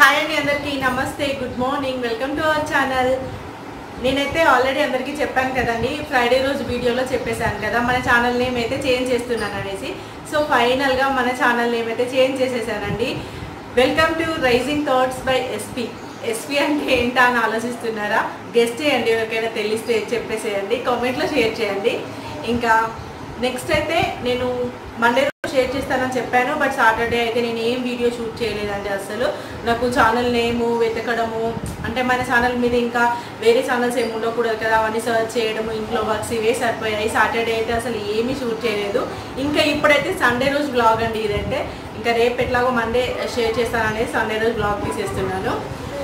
Hi అండి అందరికీ నమస్తే good morning welcome to our channel నేనైతే ఆల్రెడీ అందరికీ చెప్పాను కదండి ఫ్రైడే రోజు వీడియోలో చెప్పేశాను కదా మన ఛానల్ నేమ్ అయితే చేంజ్ చేస్తున్నాను అనేసి. సో ఫైనల్గా మన ఛానల్ నేమ్ అయితే చేంజ్ చేసేసానండి. Welcome to rising thoughts by S P S P అంటే ఏంటా అని ఆలోచిస్తున్నారా? గెస్ట్ చేయండి ఎవరికైనా తెలిస్తే చెప్పేసేయండి కామెంట్లో షేర్ చేయండి. ఇంకా నెక్స్ట్ అయితే నేను మండే షేర్ చేస్తానని చెప్పాను. బట్ సాటర్డే అయితే నేను ఏం వీడియో షూట్ చేయలేదండి అసలు నాకు ఛానల్ నేము వెతకడము అంటే మన ఛానల్ మీద ఇంకా వేరే ఛానల్స్ ఏమి ఉండకూడదు కదా. అవన్నీ సర్చ్ చేయడము ఇంట్లో వర్క్స్ ఇవే సరిపోయాయి. సాటర్డే అయితే అసలు ఏమీ షూట్ చేయలేదు. ఇంకా ఇప్పుడైతే సండే రోజు బ్లాగ్ అండి ఇదైతే. ఇంకా రేపు ఎట్లాగో మండే షేర్ చేస్తాననేది సండే రోజు బ్లాగ్ తీసేస్తున్నాను.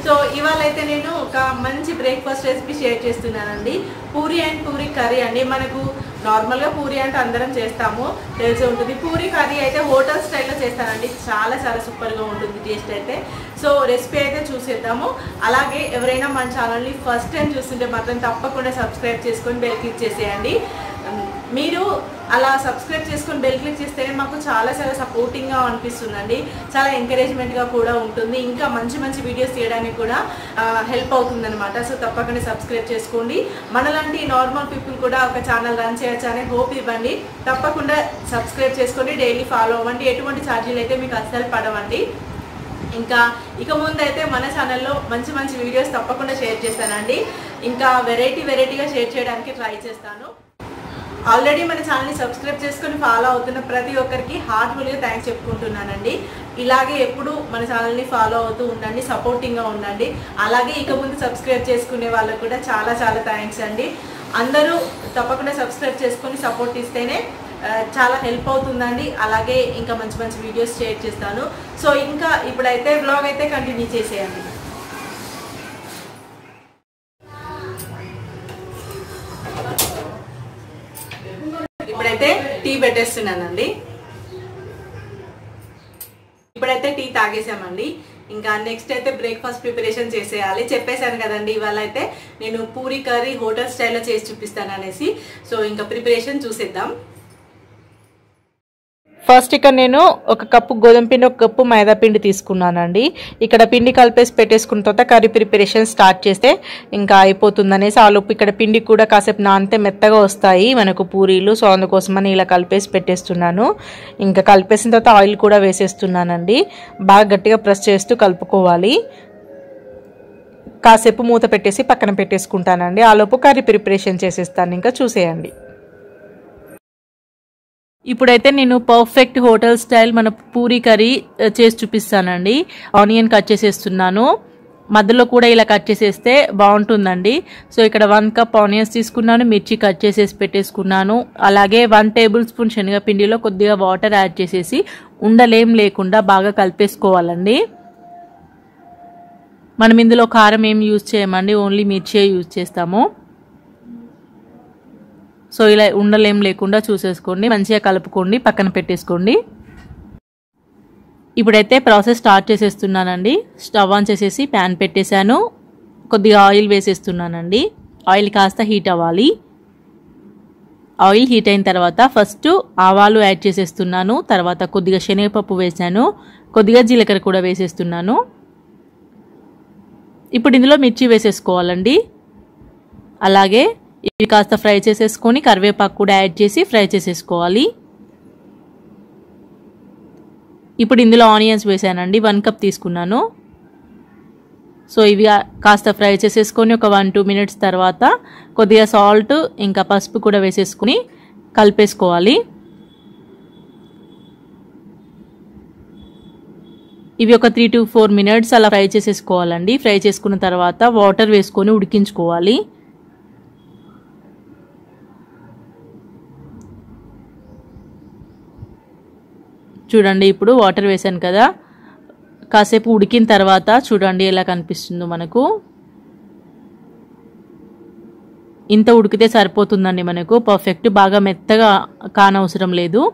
సో ఇవాళ అయితే నేను ఒక మంచి బ్రేక్ఫాస్ట్ రెసిపీ షేర్ చేస్తున్నానండి. పూరి అండ్ పూరి కర్రీ అండి. మనకు నార్మల్గా పూరి అంటే అందరం చేస్తాము. తెలిసి ఉంటుంది. పూరి కర్రీ అయితే హోటల్ స్టైల్లో చేస్తానండి. చాలా చాలా సూపర్గా ఉంటుంది టేస్ట్ అయితే. సో రెసిపీ అయితే చూసేద్దాము. అలాగే ఎవరైనా మన ఛానల్ని ఫస్ట్ టైం చూస్తుంటే మాత్రం తప్పకుండా సబ్స్క్రైబ్ చేసుకొని బెల్ క్లిక్ చేసేయండి. మీరు అలా సబ్స్క్రైబ్ చేసుకొని బెల్ క్లిక్ చేస్తేనే మాకు చాలా చాలా సపోర్టింగ్గా అనిపిస్తుందండి. చాలా ఎంకరేజ్మెంట్గా కూడా ఉంటుంది. ఇంకా మంచి మంచి వీడియోస్ తీయడానికి కూడా హెల్ప్ అవుతుందనమాట సో తప్పకుండా సబ్స్క్రైబ్ చేసుకోండి. మనలాంటి నార్మల్ పీపుల్ కూడా ఒక ఛానల్ రన్ చేయొచ్చు అనే హోప్ ఇవ్వండి. తప్పకుండా సబ్స్క్రైబ్ చేసుకోండి. డైలీ ఫాలో అవ్వండి. ఎటువంటి ఛార్జీలు అయితే మీకు అస్సలు పడవండి. ఇంకా ఇక ముందు అయితే మన ఛానల్లో మంచి మంచి వీడియోస్ తప్పకుండా షేర్ చేస్తానండి. ఇంకా వెరైటీ వెరైటీగా షేర్ చేయడానికి ట్రై చేస్తాను. ఆల్రెడీ మన ఛానల్ని సబ్స్క్రైబ్ చేసుకొని ఫాలో అవుతున్న ప్రతి ఒక్కరికి హార్ట్ఫుల్గా థ్యాంక్స్ చెప్పుకుంటున్నానండి. ఇలాగే ఎప్పుడు మన ఛానల్ని ఫాలో అవుతూ ఉండండి సపోర్టింగ్గా ఉండండి. అలాగే ఇక ముందు సబ్స్క్రైబ్ చేసుకునే వాళ్ళకు కూడా చాలా చాలా థ్యాంక్స్ అండి. అందరూ తప్పకుండా సబ్స్క్రైబ్ చేసుకొని సపోర్ట్ ఇస్తేనే చాలా హెల్ప్ అవుతుందండి. అలాగే ఇంకా మంచి మంచి వీడియోస్ షేర్ చేస్తాను. సో ఇంకా ఇప్పుడైతే బ్లాగ్ అయితే కంటిన్యూ చేసేయండి. పెట్టేస్తున్నానండి. ఇప్పుడైతే టీ తాగేసామండి ఇంకా నెక్స్ట్ అయితే బ్రేక్ఫాస్ట్ ప్రిపరేషన్ చేసేయాలి. చెప్పేశాను కదండి ఇవాళ అయితే నేను పూరి కర్రీ హోటల్ స్టైల్లో చేసి చూపిస్తాను అనేసి సో ఇంకా ప్రిపరేషన్ చూసేద్దాం. ఫస్ట్ ఇక్కడ నేను ఒక కప్పు గోధుమ పిండి ఒక కప్పు మైదా పిండి తీసుకున్నానండి. ఇక్కడ పిండి కలిపేసి పెట్టేసుకున్న తర్వాత కర్రీ ప్రిపరేషన్ స్టార్ట్ చేస్తే ఇంకా అయిపోతుంది అనేసి ఆలోపు ఇక్కడ పిండి కూడా కాసేపు నానితే మెత్తగా వస్తాయి. మనకు పూరీలు సో అందుకోసమని ఇలా కలిపేసి పెట్టేస్తున్నాను. ఇంకా కలిపేసిన తర్వాత ఆయిల్ కూడా వేసేస్తున్నానండి. బాగా గట్టిగా ప్రెస్ చేస్తూ కలుపుకోవాలి. కాసేపు మూత పెట్టేసి పక్కన పెట్టేసుకుంటానండి. ఆలోపు కర్రీ ప్రిపరేషన్ చేసేస్తాను. ఇంకా చూసేయండి. ఇప్పుడైతే నేను పర్ఫెక్ట్ హోటల్ స్టైల్ మన పూరీ కర్రీ uh, చేసి చూపిస్తానండి. ఆనియన్ కట్ చేసేస్తున్నాను. మధ్యలో కూడా ఇలా కట్ చేసేస్తే బాగుంటుందండి. సో ఇక్కడ వన్ కప్ ఆనియన్స్ తీసుకున్నాను మిర్చి కట్ చేసేసి పెట్టేసుకున్నాను. అలాగే వన్ టేబుల్ స్పూన్ శనగపిండిలో కొద్దిగా వాటర్ యాడ్ చేసేసి ఉండలేం లేకుండా బాగా కలిపేసుకోవాలండి. మనం ఇందులో కారం ఏం యూజ్ చేయమండి ఓన్లీ మిర్చియే యూజ్ చేస్తాము. సో ఇలా ఉండలేం లేకుండా చూసేసుకోండి మంచిగా కలుపుకోండి పక్కన పెట్టేసుకోండి. ఇప్పుడైతే ప్రాసెస్ స్టార్ట్ చేసేస్తున్నానండి. స్టవ్ ఆన్ చేసేసి ప్యాన్ పెట్టేశాను. కొద్దిగా ఆయిల్ వేసేస్తున్నానండి. ఆయిల్ కాస్త హీట్ అవ్వాలి. ఆయిల్ హీట్ అయిన తర్వాత ఫస్ట్ ఆవాలు యాడ్ చేసేస్తున్నాను. తర్వాత కొద్దిగా శనగపప్పు వేసాను కొద్దిగా జీలకర్ర కూడా వేసేస్తున్నాను. ఇప్పుడు ఇందులో మిర్చి వేసేసుకోవాలండి. అలాగే ఇవి కాస్త ఫ్రై చేసేసుకొని కరివేపాకు కూడా యాడ్ చేసి ఫ్రై చేసేసుకోవాలి. ఇప్పుడు ఇందులో ఆనియన్స్ వేసానండి వన్ కప్ తీసుకున్నాను. సో ఇవి కాస్త ఫ్రై చేసేసుకొని ఒక వన్ టూ మినిట్స్ తర్వాత కొద్దిగా సాల్ట్ ఇంకా పసుపు కూడా వేసేసుకుని కలిపేసుకోవాలి. ఇవి ఒక త్రీ టు ఫోర్ మినిట్స్ అలా ఫ్రై చేసేసుకోవాలండి. ఫ్రై చేసుకున్న తర్వాత వాటర్ వేసుకొని ఉడికించుకోవాలి. చూడండి ఇప్పుడు వాటర్ వేసాను కదా. కాసేపు ఉడికిన తర్వాత చూడండి ఎలా కనిపిస్తుందో మనకు. ఇంత ఉడికితే సరిపోతుందండి మనకు. పర్ఫెక్ట్ బాగా మెత్తగా కానవసరం లేదు.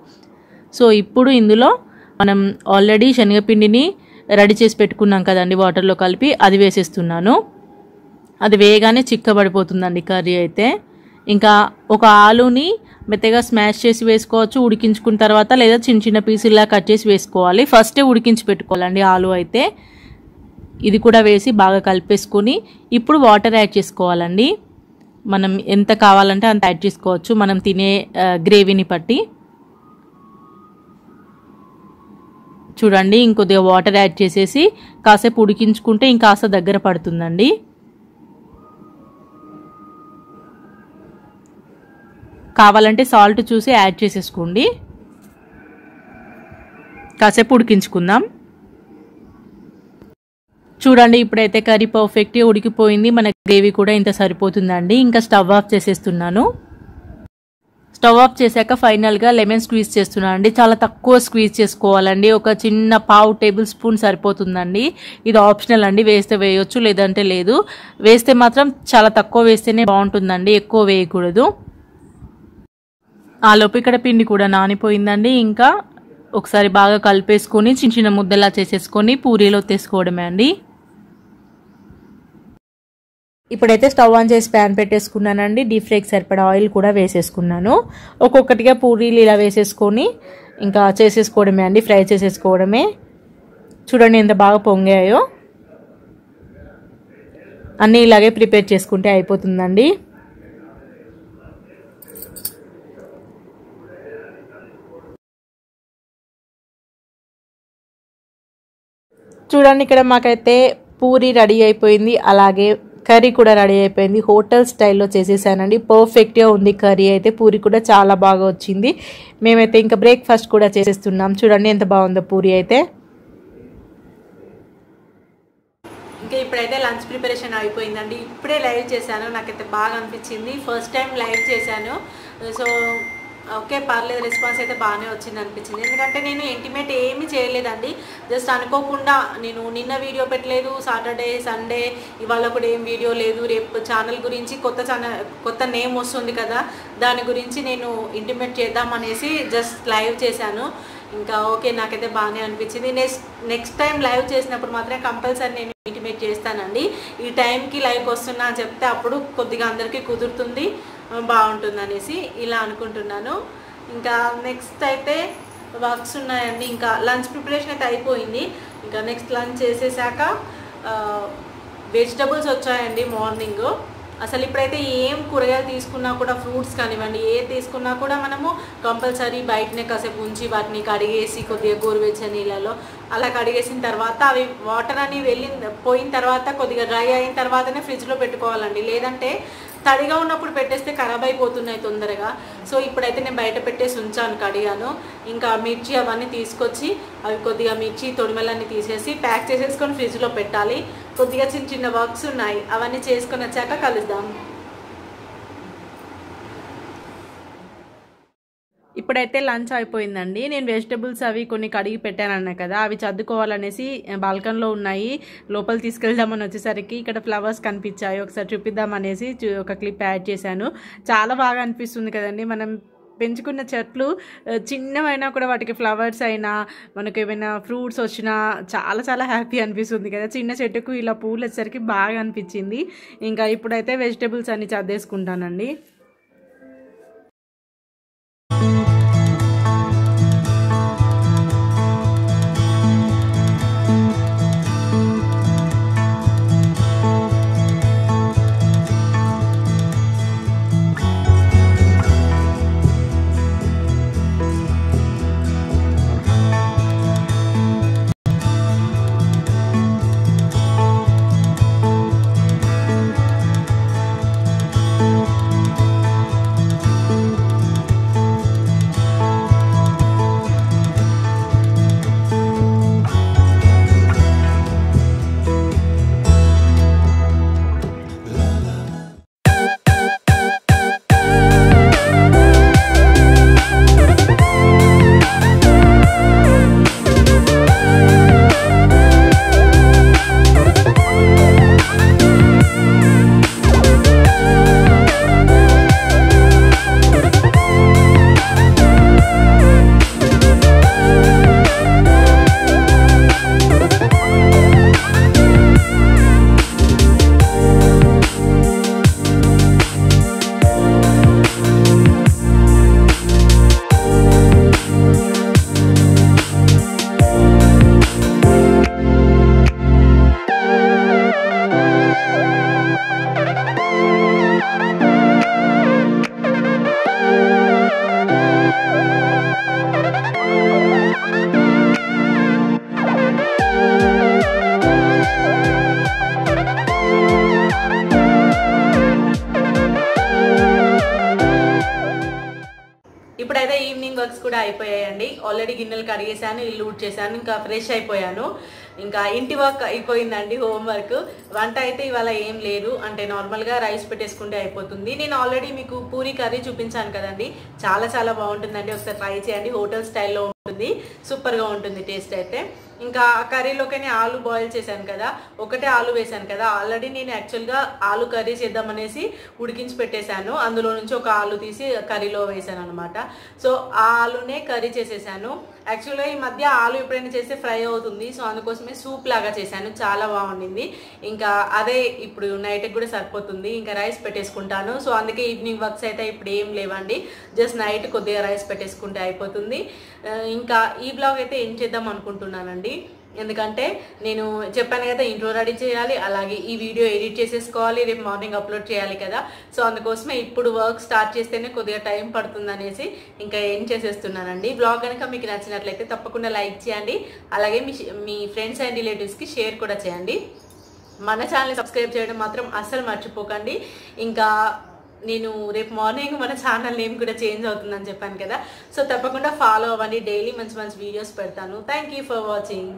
సో ఇప్పుడు ఇందులో మనం ఆల్రెడీ శనగపిండిని రెడీ చేసి పెట్టుకున్నాం కదండి వాటర్లో కలిపి. అది వేసేస్తున్నాను. అది వేయగానే చిక్కబడిపోతుందండి కర్రీ అయితే. ఇంకా ఒక ఆలుని మెత్తగా స్మాష్ చేసి వేసుకోవచ్చు ఉడికించుకున్న తర్వాత లేదా చిన్న చిన్న పీసుల్లా కట్ చేసి వేసుకోవాలి. ఫస్టే ఉడికించి పెట్టుకోవాలండి ఆలు అయితే. ఇది కూడా వేసి బాగా కలిపేసుకొని ఇప్పుడు వాటర్ యాడ్ చేసుకోవాలండి. మనం ఎంత కావాలంటే అంత యాడ్ చేసుకోవచ్చు. మనం తినే గ్రేవీని బట్టి. చూడండి ఇంకొద్దిగా వాటర్ యాడ్ చేసేసి కాసేపు ఉడికించుకుంటే ఇంకాస్త దగ్గర పడుతుందండి. కావాలంటే సాల్ట్ చూసి యాడ్ చేసేసుకోండి. కాసేపు ఉడికించుకుందాం. చూడండి ఇప్పుడైతే కర్రీ పర్ఫెక్ట్గా ఉడికిపోయింది. మన గ్రేవీ కూడా ఇంత సరిపోతుందండి. ఇంకా స్టవ్ ఆఫ్ చేసేస్తున్నాను. స్టవ్ ఆఫ్ చేశాక ఫైనల్గా లెమన్ స్క్వీజ్ చేస్తున్నాను అండి. చాలా తక్కువ స్క్వీజ్ చేసుకోవాలండి. ఒక చిన్న పావు టేబుల్ స్పూన్ సరిపోతుందండి. ఇది ఆప్షనల్ అండి. వేస్తే వేయొచ్చు లేదంటే లేదు. వేస్తే మాత్రం చాలా తక్కువ వేస్తేనే బాగుంటుందండి. ఎక్కువ వేయకూడదు. ఆ లోపు ఇక్కడ పిండి కూడా నానిపోయిందండి. ఇంకా ఒకసారి బాగా కలిపేసుకొని చిన్న చిన్న ముద్దలా చేసేసుకొని పూరీలో తీసుకోవడమే అండి. ఇప్పుడైతే స్టవ్ ఆన్ చేసి ప్యాన్ పెట్టేసుకున్నానండి. డీప్ ఫ్రైకి సరిపడా ఆయిల్ కూడా వేసేసుకున్నాను. ఒక్కొక్కటిగా పూరీలు ఇలా వేసేసుకొని ఇంకా చేసేసుకోవడమే అండి. ఫ్రై చేసేసుకోవడమే. చూడండి ఎంత బాగా పొంగాయో. అన్నీ ఇలాగే ప్రిపేర్ చేసుకుంటే అయిపోతుందండి. చూడండి ఇక్కడ మాకైతే పూరి రెడీ అయిపోయింది అలాగే కర్రీ కూడా రెడీ అయిపోయింది. హోటల్ స్టైల్లో చేసేసానండి. పర్ఫెక్ట్గా ఉంది కర్రీ అయితే. పూరి కూడా చాలా బాగా వచ్చింది. మేమైతే ఇంకా బ్రేక్ఫాస్ట్ కూడా చేసేస్తున్నాం. చూడండి ఎంత బాగుందో పూరి అయితే. ఇంకా ఇప్పుడైతే లంచ్ ప్రిపరేషన్ అయిపోయిందండి. ఇప్పుడే లైవ్ చేశాను. నాకైతే బాగా అనిపించింది. ఫస్ట్ టైం లైవ్ చేశాను. సో ఓకే పర్లేదు రెస్పాన్స్ అయితే బాగానే వచ్చింది అనిపించింది. ఎందుకంటే నేను ఇంటిమేట్ ఏమీ చేయలేదండి. జస్ట్ అనుకోకుండా నేను నిన్న వీడియో పెట్టలేదు సాటర్డే సండే ఇవాళ కూడా ఏం వీడియో లేదు. రేపు ఛానల్ గురించి కొత్త ఛానల్ కొత్త నేమ్ వస్తుంది కదా దాని గురించి నేను ఇంటిమేట్ చేద్దాం అనేసి జస్ట్ లైవ్ చేశాను. ఇంకా ఓకే నాకైతే బాగానే అనిపించింది. నెక్స్ట్ నెక్స్ట్ టైం లైవ్ చేసినప్పుడు మాత్రం కంపల్సరీ నేను ఇంటిమేట్ చేస్తానండి. ఈ టైంకి లైవ్కి వస్తున్నా అని చెప్తే అప్పుడు కొద్దిగా అందరికీ కుదురుతుంది బాగుంటుంది అనేసి ఇలా అనుకుంటున్నాను. ఇంకా నెక్స్ట్ అయితే వర్క్స్ ఉన్నాయండి. ఇంకా లంచ్ ప్రిపరేషన్ అయితే అయిపోయింది. ఇంకా నెక్స్ట్ లంచ్ చేసేసాక వెజిటబుల్స్ వచ్చాయండి మార్నింగ్. అసలు ఇప్పుడైతే ఏం కూరగాయలు తీసుకున్నా కూడా ఫ్రూట్స్ కానివ్వండి ఏ తీసుకున్నా కూడా మనము కంపల్సరీ బయటనే కాసేపు ఉంచి వాటిని కడిగేసి కొద్దిగా గోరువెచ్చని నీళ్ళలో అలా కడిగేసిన తర్వాత అవి వాటర్ అని వెళ్ళిన పోయిన తర్వాత కొద్దిగా డ్రై అయిన తర్వాతనే ఫ్రిడ్జ్లో పెట్టుకోవాలండి. లేదంటే తడిగా ఉన్నప్పుడు పెట్టేస్తే ఖరాబ్ అయిపోతున్నాయి తొందరగా. సో ఇప్పుడైతే నేను బయట పెట్టేసి ఉంచాను కడిగాను ఇంకా మిర్చి అవన్నీ తీసుకొచ్చి అవి కొద్దిగా మిర్చి తొడిమెలన్నీ తీసేసి ప్యాక్ చేసేసుకొని ఫ్రిడ్జ్లో పెట్టాలి. కొద్దిగా చిన్న చిన్న వర్క్స్ ఉన్నాయి. అవన్నీ చేసుకొని వచ్చాక కలుద్దాం. ఇప్పుడైతే లంచ్ అయిపోయిందండి. నేను వెజిటబుల్స్ అవి కొన్ని కడిగి పెట్టానన్నా కదా అవి చదువుకోవాలనేసి బాల్కన్లో ఉన్నాయి. లోపల తీసుకెళ్దామని వచ్చేసరికి ఇక్కడ ఫ్లవర్స్ కనిపించాయి. ఒకసారి చూపిద్దామనేసి ఒక క్లిప్ యాడ్ చేశాను. చాలా బాగా అనిపిస్తుంది కదండి. మనం పెంచుకున్న చెట్లు చిన్నవైనా కూడా వాటికి ఫ్లవర్స్ అయినా మనకు ఏమైనా ఫ్రూట్స్ వచ్చినా చాలా చాలా హ్యాపీ అనిపిస్తుంది కదా. చిన్న చెట్టుకు ఇలా పూలు వచ్చేసరికి బాగా అనిపించింది. ఇంకా ఇప్పుడైతే వెజిటబుల్స్ అన్ని చదివేసుకుంటానండి. అయిపోయాయండి. ఆల్రెడీ గిన్నెలు కడిగేసాను ఇల్లు ఊడ్చేసాను ఇంకా ఫ్రెష్ అయిపోయాను. ఇంకా ఇంటి వర్క్ అయిపోయిందండి హోంవర్క్ వంట అయితే ఇవాళ ఏం లేదు. అంటే నార్మల్గా రైస్ పెట్టేసుకుంటే అయిపోతుంది. నేను ఆల్రెడీ మీకు పూరి కర్రీ చూపించాను కదండి. చాలా చాలా బాగుంటుందండి. ఒకసారి ట్రై చేయండి. హోటల్ స్టైల్లో ఉంటుంది. సూపర్గా ఉంటుంది. టేస్ట్ అయితే. ఇంకా ఆ కర్రీలోకనే ఆలు బాయిల్ చేశాను కదా ఒకటే ఆలు వేశాను కదా ఆల్రెడీ నేను యాక్చువల్గా ఆలు కర్రీ చేద్దామనేసి ఉడికించి పెట్టేశాను. అందులో నుంచి ఒక ఆలు తీసి కర్రీలో వేశాను అనమాట సో ఆ ఆలునే కర్రీ చేసేసాను. యాక్చువల్గా ఈ మధ్య ఆలు ఎప్పుడైనా చేస్తే ఫ్రై అవుతుంది. సో అందుకోసమే సూప్ లాగా చేశాను. చాలా బాగుండింది. ఇంకా అదే ఇప్పుడు నైట్కి కూడా సరిపోతుంది. ఇంకా రైస్ పెట్టేసుకుంటాను. సో అందుకే ఈవినింగ్ వర్క్స్ అయితే ఇప్పుడు ఏం లేవండి. జస్ట్ నైట్ కొద్దిగా రైస్ పెట్టేసుకుంటే అయిపోతుంది. ఇంకా ఈ బ్లాగ్ అయితే ఏం చేద్దాం అనుకుంటున్నానండి? ఎందుకంటే నేను చెప్పాను కదా ఇంట్రో రెడీ చేయాలి అలాగే ఈ వీడియో ఎడిట్ చేసేసుకోవాలి రేపు మార్నింగ్ అప్లోడ్ చేయాలి కదా. సో అందుకోసమే ఇప్పుడు వర్క్ స్టార్ట్ చేస్తేనే కొద్దిగా టైం పడుతుంది అనేసి ఇంకా ఏం చేసేస్తున్నానండి. బ్లాగ్ కనుక మీకు నచ్చినట్లయితే తప్పకుండా లైక్ చేయండి. అలాగే మీ మీ ఫ్రెండ్స్ అండ్ రిలేటివ్స్కి షేర్ కూడా చేయండి. మన ఛానల్ని సబ్స్క్రైబ్ చేయడం మాత్రం అస్సలు మర్చిపోకండి. ఇంకా నేను రేపు మార్నింగ్ మన ఛానల్ నేమ్ కూడా చేంజ్ అవుతుందని చెప్పాను కదా. సో తప్పకుండా ఫాలో అవ్వండి. డైలీ మంచి మంచి వీడియోస్ పెడతాను. Thank you for watching